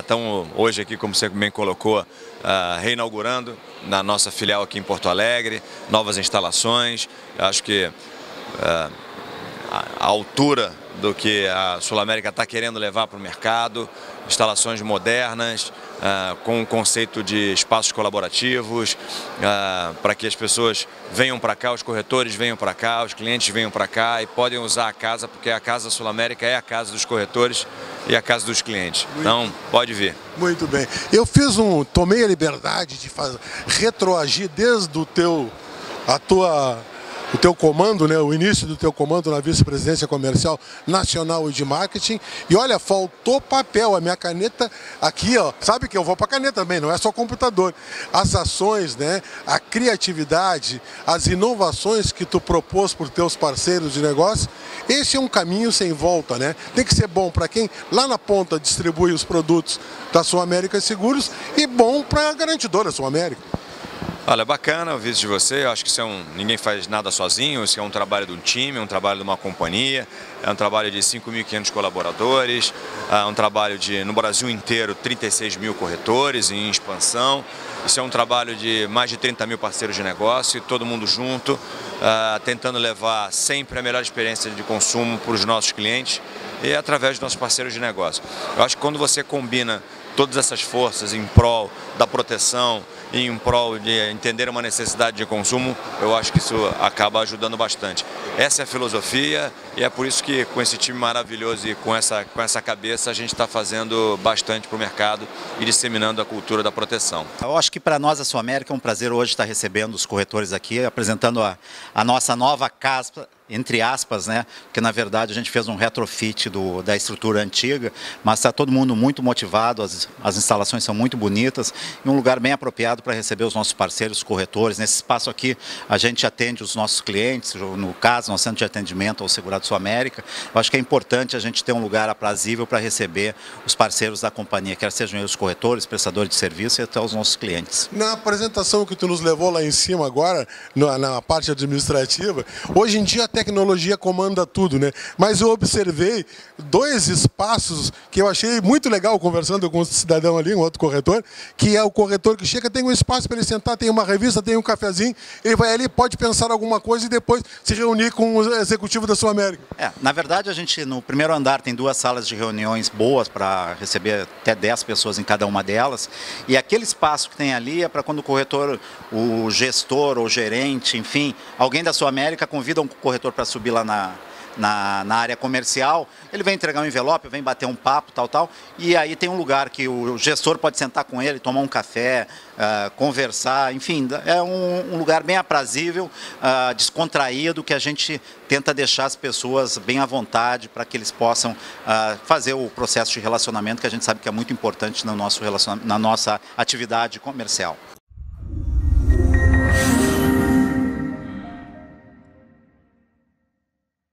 Estamos hoje aqui, como você bem colocou, reinaugurando na nossa filial aqui em Porto Alegre, novas instalações. Acho que a altura do que a Sul América está querendo levar para o mercado, instalações modernas, uh, com o conceito de espaços colaborativos, uh, para que as pessoas venham para cá, os corretores venham para cá, os clientes venham para cá e podem usar a casa, porque a Casa Sul América é a casa dos corretores e a casa dos clientes. Muito então, pode vir. Muito bem. Eu fiz um, tomei a liberdade de fazer, retroagir desde o teu, a tua o teu comando, né, o início do teu comando na vice-presidência comercial nacional e de marketing. E olha, faltou papel, a minha caneta aqui, ó, sabe que eu vou para caneta também, não é só computador. As ações, né, a criatividade, as inovações que tu propôs por teus parceiros de negócio, esse é um caminho sem volta, né? Tem que ser bom para quem lá na ponta distribui os produtos da Sul América Seguros e bom para a garantidora Sul América. Olha, bacana o vídeo de você, eu acho que isso é um, ninguém faz nada sozinho, isso é um trabalho de um time, um trabalho de uma companhia, é um trabalho de 5.500 colaboradores, é um trabalho de, no Brasil inteiro, 36 mil corretores em expansão, isso é um trabalho de mais de 30 mil parceiros de negócio, todo mundo junto, uh, tentando levar sempre a melhor experiência de consumo para os nossos clientes e através dos nossos parceiros de negócio. Eu acho que quando você combina todas essas forças em prol da proteção, em prol de entender uma necessidade de consumo, eu acho que isso acaba ajudando bastante. Essa é a filosofia e é por isso que com esse time maravilhoso e com essa, com essa cabeça a gente está fazendo bastante para o mercado e disseminando a cultura da proteção. Eu acho que para nós a Sua América é um prazer hoje estar recebendo os corretores aqui, apresentando a, a nossa nova casa entre aspas, né? Porque na verdade a gente fez um retrofit do, da estrutura antiga, mas está todo mundo muito motivado, as, as instalações são muito bonitas e um lugar bem apropriado para receber os nossos parceiros, os corretores. Nesse espaço aqui a gente atende os nossos clientes, no caso, no centro de atendimento ao Segurado Sul América. Eu acho que é importante a gente ter um lugar aprazível para receber os parceiros da companhia, quer sejam os corretores, prestadores de serviço e até os nossos clientes. Na apresentação que tu nos levou lá em cima agora, na, na parte administrativa, hoje em dia até tecnologia comanda tudo, né? Mas eu observei dois espaços que eu achei muito legal conversando com um cidadão ali, um outro corretor, que é o corretor que chega, tem um espaço para ele sentar, tem uma revista, tem um cafezinho, ele vai ali, pode pensar alguma coisa e depois se reunir com o executivo da Sul América. É, na verdade a gente no primeiro andar tem duas salas de reuniões boas para receber até 10 pessoas em cada uma delas, e aquele espaço que tem ali é para quando o corretor, o gestor ou gerente, enfim, alguém da Sul América convida um corretor para subir lá na, na, na, área comercial, ele vem entregar um envelope, vem bater um papo, tal, tal, e aí tem um lugar que o gestor pode sentar com ele, tomar um café, uh, conversar, enfim, é um, um lugar bem aprazível, uh, descontraído, que a gente tenta deixar as pessoas bem à vontade para que eles possam uh, fazer o processo de relacionamento, que a gente sabe que é muito importante no nosso na nossa atividade comercial.